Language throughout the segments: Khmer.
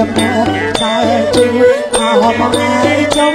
ចំពោះតែជិះអាហមងាយចំ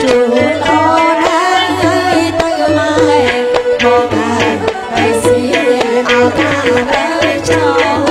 ta bé cho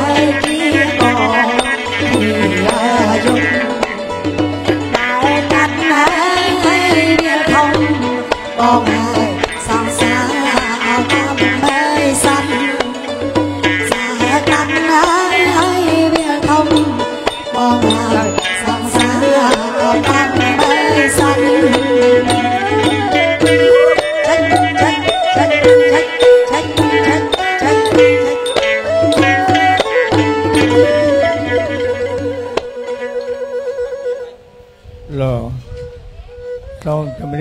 law. Sound familiar?